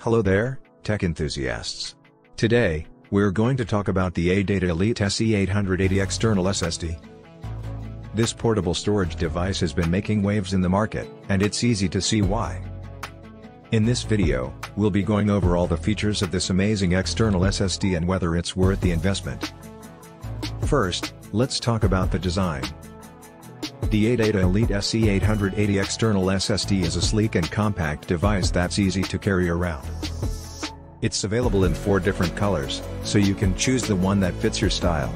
Hello there, tech enthusiasts. Today, we're going to talk about the ADATA Elite SE880 external SSD. This portable storage device has been making waves in the market, and it's easy to see why. In this video, we'll be going over all the features of this amazing external SSD and whether it's worth the investment. First, let's talk about the design. The ADATA Elite SE880 external SSD is a sleek and compact device that's easy to carry around. It's available in four different colors, so you can choose the one that fits your style.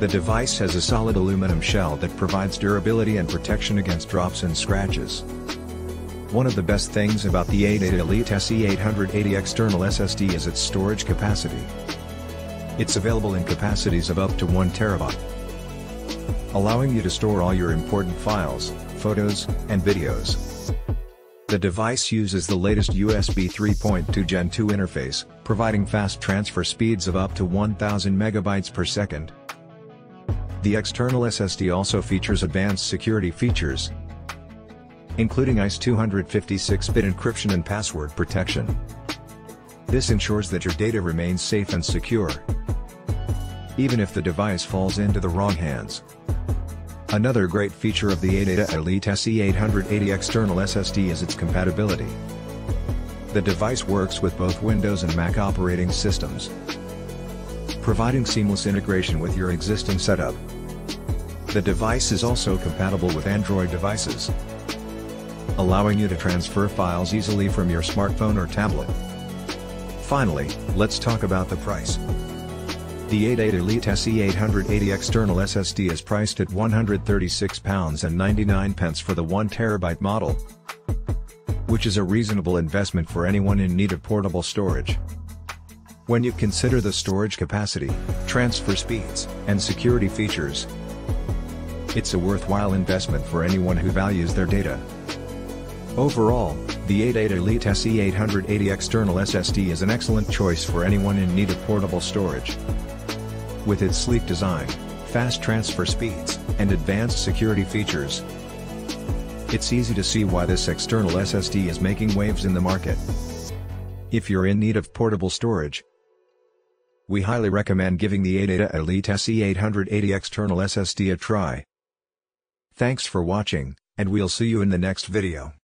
The device has a solid aluminum shell that provides durability and protection against drops and scratches. One of the best things about the ADATA Elite SE880 external SSD is its storage capacity. It's available in capacities of up to 1 terabyte allowing you to store all your important files, photos, and videos. The device uses the latest USB 3.2 Gen 2 interface, providing fast transfer speeds of up to 1000 megabytes per second. The external SSD also features advanced security features, including AES 256-bit encryption and password protection. This ensures that your data remains safe and secure, even if the device falls into the wrong hands. Another great feature of the ADATA Elite SE880 external SSD is its compatibility. The device works with both Windows and Mac operating systems, providing seamless integration with your existing setup. The device is also compatible with Android devices, allowing you to transfer files easily from your smartphone or tablet. Finally, let's talk about the price. The ADATA Elite SE880 external SSD is priced at £136.99 for the 1TB model, which is a reasonable investment for anyone in need of portable storage. When you consider the storage capacity, transfer speeds, and security features, it's a worthwhile investment for anyone who values their data. Overall, the ADATA Elite SE880 external SSD is an excellent choice for anyone in need of portable storage. With its sleek design, fast transfer speeds, and advanced security features, it's easy to see why this external SSD is making waves in the market. If you're in need of portable storage, we highly recommend giving the ADATA Elite SE880 external SSD a try. Thanks for watching, and we'll see you in the next video.